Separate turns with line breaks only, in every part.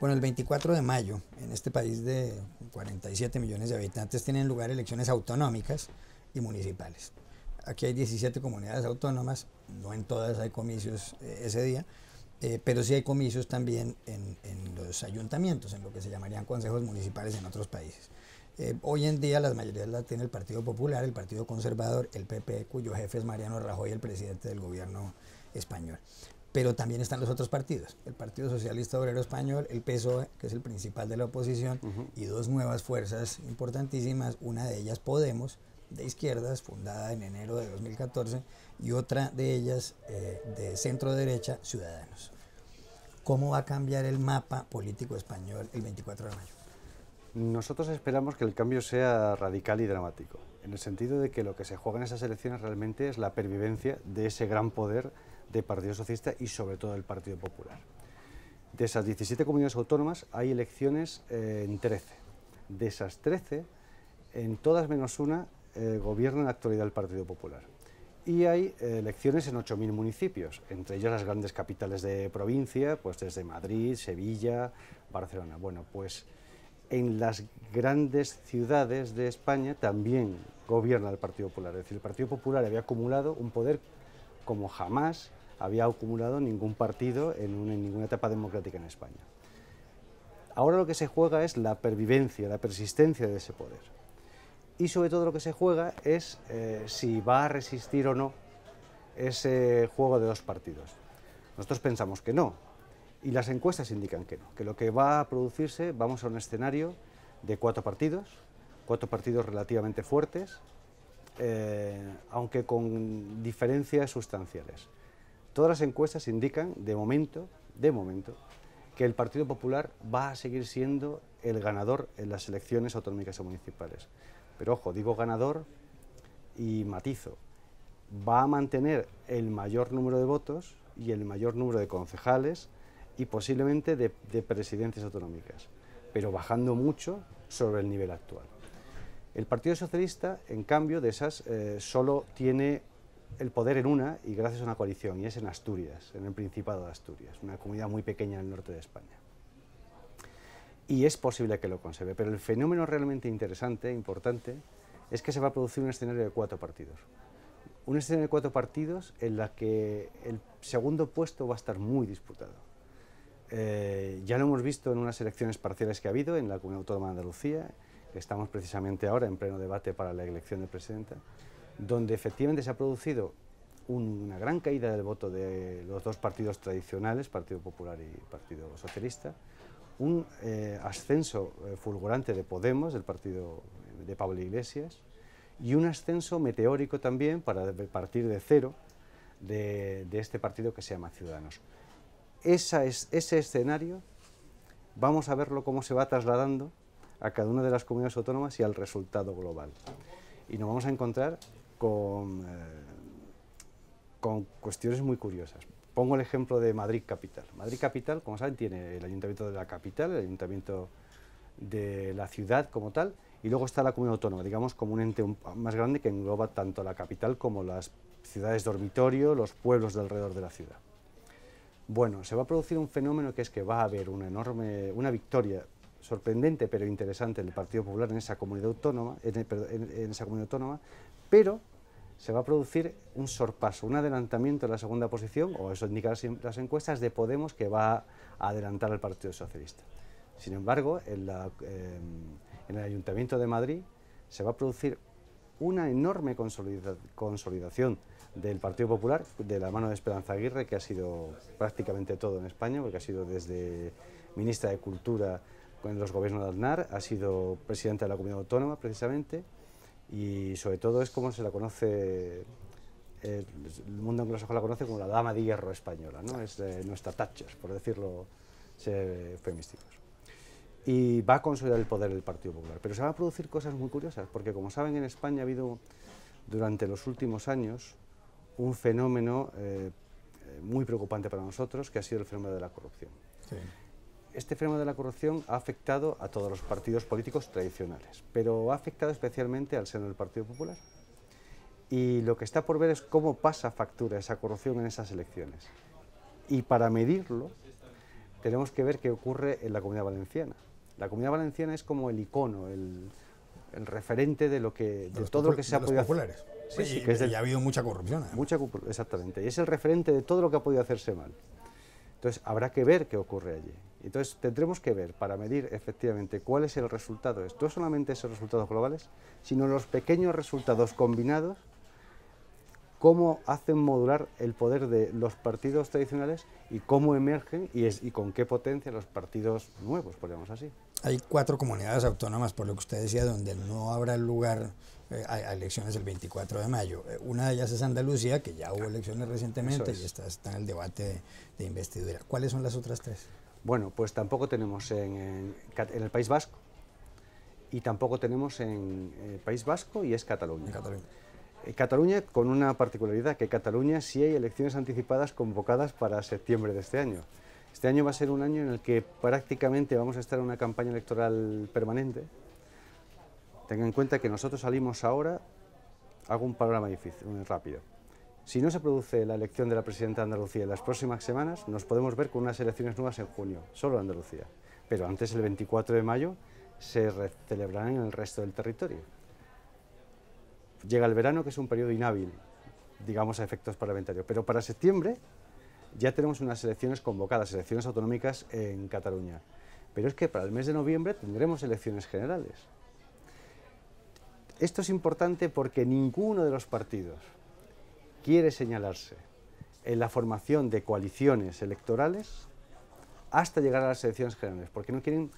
Bueno, el 24 de mayo, en este país de 47 millones de habitantes, tienen lugar elecciones autonómicas y municipales. Aquí hay 17 comunidades autónomas, no en todas hay comicios eh, ese día, eh, pero sí hay comicios también en, los ayuntamientos, en lo que se llamarían consejos municipales en otros países. Eh, hoy en día las mayorías las tiene el Partido Popular, el Partido Conservador, el PP, cuyo jefe es Mariano Rajoy, el presidente del gobierno español pero también están los otros partidos, el Partido Socialista Obrero Español, el PSOE, que es el principal de la oposición, y dos nuevas fuerzas importantísimas, una de ellas Podemos, de izquierdas, fundada en enero de 2014, y otra de ellas eh, de centro derecha, Ciudadanos. ¿Cómo va a cambiar el mapa político español el 24 de mayo?
Nosotros esperamos que el cambio sea radical y dramático, en el sentido de que lo que se juega en esas elecciones realmente es la pervivencia de ese gran poder de Partido Socialista y sobre todo del Partido Popular. De esas 17 comunidades autónomas hay elecciones eh, en 13. De esas 13, en todas menos una, eh, gobierna en la actualidad el Partido Popular. Y hay eh, elecciones en 8.000 municipios, entre ellas las grandes capitales de provincia, pues desde Madrid, Sevilla, Barcelona. Bueno, pues en las grandes ciudades de España también gobierna el Partido Popular. Es decir, el Partido Popular había acumulado un poder como jamás había acumulado ningún partido en, ninguna etapa democrática en España. Ahora lo que se juega es la pervivencia, la persistencia de ese poder. Y sobre todo lo que se juega es eh, si va a resistir o no ese juego de dos partidos. Nosotros pensamos que no, y las encuestas indican que no, que lo que va a producirse, vamos a un escenario de cuatro partidos, cuatro partidos relativamente fuertes, eh, aunque con diferencias sustanciales. Todas las encuestas indican, de momento, de momento, que el Partido Popular va a seguir siendo el ganador en las elecciones autonómicas y municipales. Pero ojo, digo ganador y matizo. Va a mantener el mayor número de votos y el mayor número de concejales y posiblemente de, presidencias autonómicas, pero bajando mucho sobre el nivel actual. El Partido Socialista, en cambio, de esas, eh, solo tiene el poder en una y gracias a una coalición, y es en Asturias, en el Principado de Asturias, una comunidad muy pequeña en el norte de España. Y es posible que lo conserve, pero el fenómeno realmente interesante, importante, es que se va a producir un escenario de cuatro partidos. Un escenario de cuatro partidos en la que el segundo puesto va a estar muy disputado. Eh, ya lo hemos visto en unas elecciones parciales que ha habido en la Comunidad Autónoma de Andalucía, que estamos precisamente ahora en pleno debate para la elección de presidenta donde efectivamente se ha producido una gran caída del voto de los dos partidos tradicionales, Partido Popular y Partido Socialista, un eh, ascenso eh, fulgurante de Podemos, del partido de Pablo Iglesias, y un ascenso meteórico también para partir de cero de, este partido que se llama Ciudadanos. ese escenario vamos a verlo cómo se va trasladando a cada una de las comunidades autónomas y al resultado global. Y nos vamos a encontrar con, eh, con cuestiones muy curiosas. Pongo el ejemplo de Madrid Capital. Madrid Capital, como saben, tiene el ayuntamiento de la capital, el ayuntamiento de la ciudad como tal, y luego está la comunidad autónoma, digamos como un ente más grande que engloba tanto la capital como las ciudades dormitorio, los pueblos de alrededor de la ciudad. Bueno, se va a producir un fenómeno que es que va a haber una enorme, una victoria sorprendente pero interesante del Partido Popular en esa comunidad autónoma, en esa comunidad autónoma, pero se va a producir un sorpaso, un adelantamiento en la segunda posición, o eso indican las encuestas, de Podemos que va a adelantar al Partido Socialista. Sin embargo, en, el Ayuntamiento de Madrid se va a producir una enorme consolidación del Partido Popular, de la mano de Esperanza Aguirre, que ha sido prácticamente todo en España, porque ha sido desde ministra de Cultura con los gobiernos de Aznar, ha sido presidenta de la Comunidad Autónoma, precisamente, y sobre todo es como se la conoce, el mundo anglosajón la conoce como la dama de hierro española, ¿no? es nuestra Thatcher, por decirlo femísticos. Y va a consolidar el poder del Partido Popular. Pero se van a producir cosas muy curiosas, porque como saben en España ha habido durante los últimos años un fenómeno eh, muy preocupante para nosotros, que ha sido el fenómeno de la corrupción. Sí este fenómeno de la corrupción ha afectado a todos los partidos políticos tradicionales, pero ha afectado especialmente al seno del Partido Popular. Y lo que está por ver es cómo pasa factura esa corrupción en esas elecciones. Y para medirlo, tenemos que ver qué ocurre en la comunidad valenciana. La comunidad valenciana es como el icono, el, referente de lo que de, todo lo que se ha podido
hacer. Sí, sí, que ha habido mucha corrupción.
Mucha, exactamente. Y es el referente de todo lo que ha podido hacerse mal. Entonces, habrá que ver qué ocurre allí. Entonces, tendremos que ver para medir efectivamente cuál es el resultado. No solamente esos resultados globales, sino los pequeños resultados combinados, cómo hacen modular el poder de los partidos tradicionales y cómo emergen y, y con qué potencia los partidos nuevos, podríamos así.
Hay cuatro comunidades autónomas, por lo que usted decía, donde no habrá lugar eh, a, elecciones el 24 de mayo. Eh, una de ellas es Andalucía, que ya hubo elecciones recientemente y está, está, en el debate de, investidura. ¿Cuáles son las otras tres?
Bueno, pues tampoco tenemos en, el País Vasco y tampoco tenemos en el eh, País Vasco y es Cataluña.
Cataluña.
Cataluña con una particularidad, que Cataluña sí hay elecciones anticipadas convocadas para septiembre de este año. Este año va a ser un año en el que prácticamente vamos a estar en una campaña electoral permanente, Tengan en cuenta que nosotros salimos ahora, hago un panorama difícil, rápido. Si no se produce la elección de la presidenta de Andalucía en las próximas semanas, nos podemos ver con unas elecciones nuevas en junio, solo en Andalucía. Pero antes, el 24 de mayo, se celebrarán en el resto del territorio. Llega el verano, que es un periodo inhábil, digamos, a efectos parlamentarios. Pero para septiembre ya tenemos unas elecciones convocadas, elecciones autonómicas en Cataluña. Pero es que para el mes de noviembre tendremos elecciones generales. Esto es importante porque ninguno de los partidos quiere señalarse en la formación de coaliciones electorales hasta llegar a las elecciones generales, porque no quieren,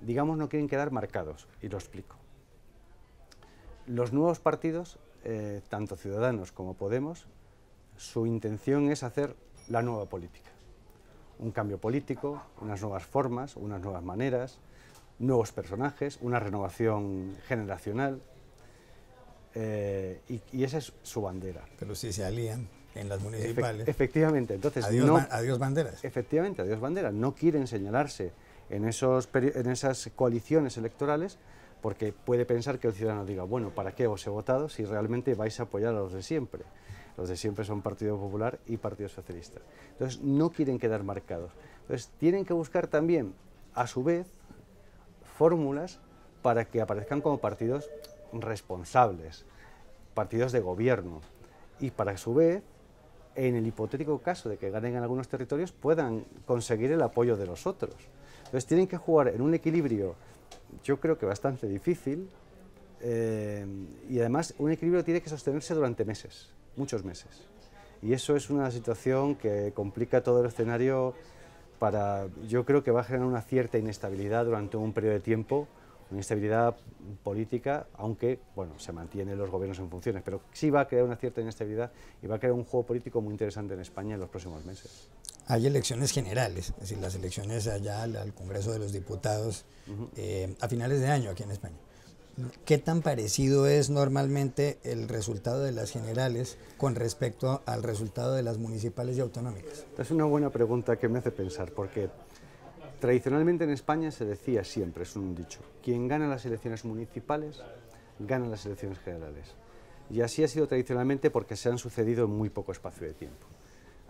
digamos, no quieren quedar marcados, y lo explico. Los nuevos partidos, eh, tanto Ciudadanos como Podemos, su intención es hacer la nueva política. Un cambio político, unas nuevas formas, unas nuevas maneras, nuevos personajes, una renovación generacional, eh, y, esa es su bandera.
Pero si se alían en las municipales.
efectivamente, entonces.
Adiós, adiós banderas.
Efectivamente, adiós banderas. No quieren señalarse en, esos, en esas coaliciones electorales porque puede pensar que el ciudadano diga, bueno, ¿para qué os he votado si realmente vais a apoyar a los de siempre? Los de siempre son Partido Popular y Partido Socialista. Entonces, no quieren quedar marcados. Entonces, tienen que buscar también, a su vez, fórmulas para que aparezcan como partidos responsables, partidos de gobierno, y para su vez, en el hipotético caso de que ganen en algunos territorios, puedan conseguir el apoyo de los otros. Entonces tienen que jugar en un equilibrio, yo creo que bastante difícil, eh, y además un equilibrio tiene que sostenerse durante meses, muchos meses. Y eso es una situación que complica todo el escenario para, yo creo que va a generar una cierta inestabilidad durante un periodo de tiempo, una inestabilidad política, aunque bueno, se mantienen los gobiernos en funciones, pero sí va a crear una cierta inestabilidad y va a crear un juego político muy interesante en España en los próximos meses.
Hay elecciones generales, es decir, las elecciones allá al, Congreso de los Diputados eh, a finales de año aquí en España. ¿Qué tan parecido es normalmente el resultado de las generales con respecto al resultado de las municipales y autonómicas?
Es una buena pregunta que me hace pensar, porque tradicionalmente en España se decía siempre, es un dicho, quien gana las elecciones municipales, gana las elecciones generales. Y así ha sido tradicionalmente porque se han sucedido en muy poco espacio de tiempo.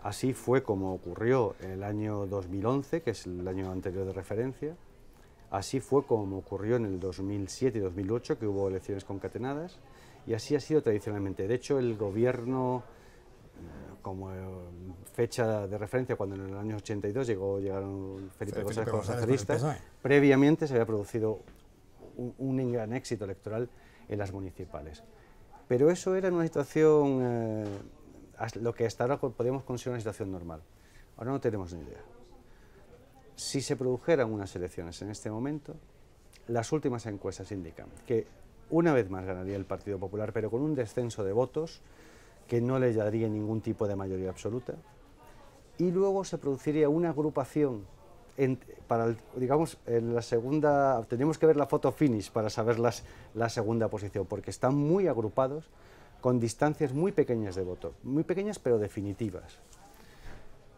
Así fue como ocurrió el año 2011, que es el año anterior de referencia, Así fue como ocurrió en el 2007 y 2008, que hubo elecciones concatenadas, y así ha sido tradicionalmente. De hecho, el gobierno, como eh, fecha de referencia, cuando en el año 82 llegó, llegaron Felipe, González con los socialistas, previamente se había producido un, gran éxito electoral en las municipales. Pero eso era una situación, eh, lo que hasta ahora podemos considerar una situación normal. Ahora no tenemos ni idea. Si se produjeran unas elecciones en este momento, las últimas encuestas indican que una vez más ganaría el Partido Popular, pero con un descenso de votos que no le daría ningún tipo de mayoría absoluta, y luego se produciría una agrupación para, digamos, en la segunda, tenemos que ver la foto finish para saber las, la segunda posición, porque están muy agrupados con distancias muy pequeñas de voto, muy pequeñas pero definitivas.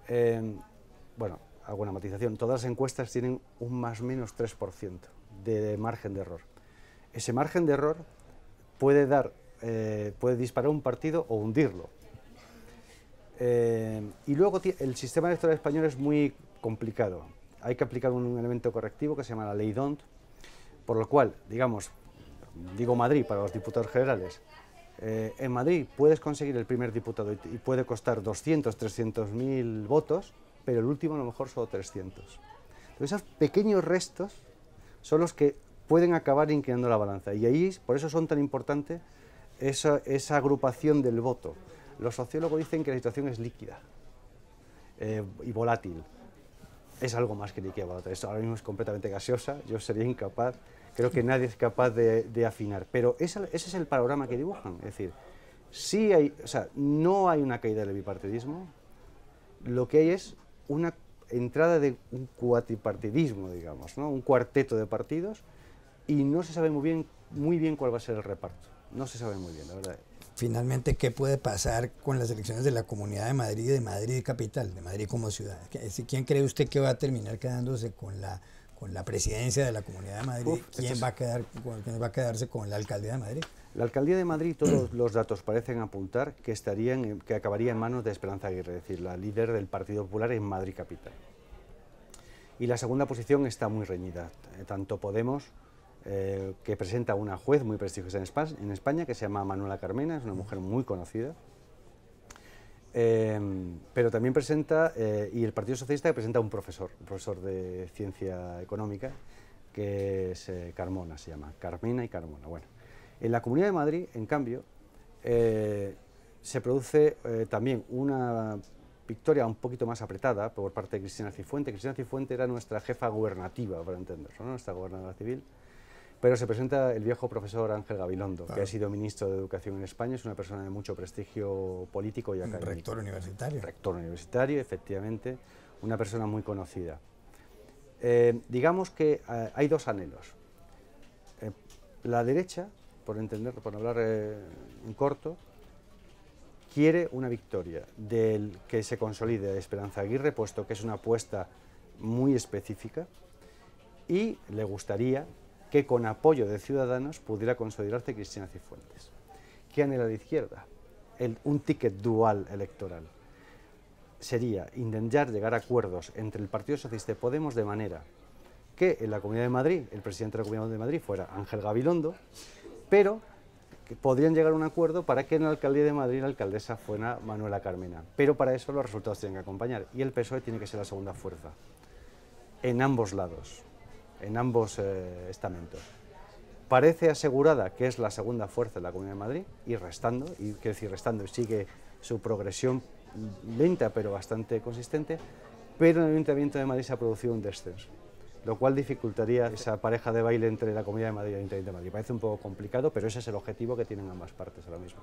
Eh, bueno, alguna matización, todas las encuestas tienen un más menos 3% de margen de error. Ese margen de error puede, dar, eh, puede disparar un partido o hundirlo. Eh, y luego el sistema electoral español es muy complicado. Hay que aplicar un elemento correctivo que se llama la ley DONT, por lo cual, digamos, digo Madrid para los diputados generales, eh, en Madrid puedes conseguir el primer diputado y, puede costar 200, 300 mil votos, pero el último a lo mejor solo 300. Entonces, esos pequeños restos son los que pueden acabar inclinando la balanza. Y ahí, por eso son tan importantes esa, esa agrupación del voto. Los sociólogos dicen que la situación es líquida eh, y volátil. Es algo más que líquida y volátil. Esto ahora mismo es completamente gaseosa. Yo sería incapaz, creo que nadie es capaz de, afinar. Pero ese, es el panorama que dibujan. Es decir, sí hay, no hay una caída del bipartidismo. Lo que hay es una entrada de un cuatripartidismo, digamos, ¿no? un cuarteto de partidos, y no se sabe muy bien, muy bien cuál va a ser el reparto. No se sabe muy bien, la verdad.
Finalmente, ¿qué puede pasar con las elecciones de la Comunidad de Madrid y de Madrid capital, de Madrid como ciudad? ¿Quién cree usted que va a terminar quedándose con la, con la presidencia de la Comunidad de Madrid? ¿Quién, va a quedar, ¿Quién va a quedarse con la alcaldía de Madrid?
La alcaldía de Madrid, todos los datos parecen apuntar que, estarían, que acabaría en manos de Esperanza Aguirre, es decir, la líder del Partido Popular en Madrid capital. Y la segunda posición está muy reñida. Tanto Podemos eh, que presenta una juez muy prestigiosa en España, que se llama Manuela Carmena, es una mujer muy conocida. Eh, pero también presenta, eh, y el Partido Socialista presenta un profesor, un profesor de ciencia económica, que es Carmona, se llama, Carmena y Carmona. Bueno, en la Comunidad de Madrid, en cambio, se produce también una victoria un poquito más apretada por parte de Cristina Cifuente. Cristina Cifuente era nuestra jefa gubernativa, para entenderlo, nuestra gobernadora civil. Pero se presenta el viejo profesor Ángel Gabilondo, que ha sido ministro de Educación en España, es una persona de mucho prestigio político y académico.
Rector universitario.
Rector universitario, efectivamente, una persona muy conocida. Eh, digamos que eh, hay dos anhelos. Eh, la derecha, por entender, por hablar en corto, quiere una victoria del que se consolide Esperanza Aguirre, puesto que es una apuesta muy específica, y le gustaría que con apoyo de ciudadanos pudiera consolidarse Cristina Cifuentes. ¿Qué anhela la izquierda? un ticket dual electoral. Sería intentar llegar a acuerdos entre el Partido Socialista y Podemos de manera que en la Comunidad de Madrid, el presidente de la Comunidad de Madrid fuera Ángel Gabilondo, pero que podrían llegar a un acuerdo para que en la alcaldía de Madrid la alcaldesa fuera Manuela Carmena. Pero para eso los resultados tienen que acompañar y el PSOE tiene que ser la segunda fuerza en ambos lados en ambos eh, estamentos. Parece asegurada que es la segunda fuerza de la Comunidad de Madrid y restando, y quiero decir restando, sigue su progresión lenta pero bastante consistente, pero en el Ayuntamiento de Madrid se ha producido un descenso, lo cual dificultaría esa pareja de baile entre la Comunidad de Madrid y el Ayuntamiento de Madrid. Parece un poco complicado, pero ese es el objetivo que tienen ambas partes ahora mismo.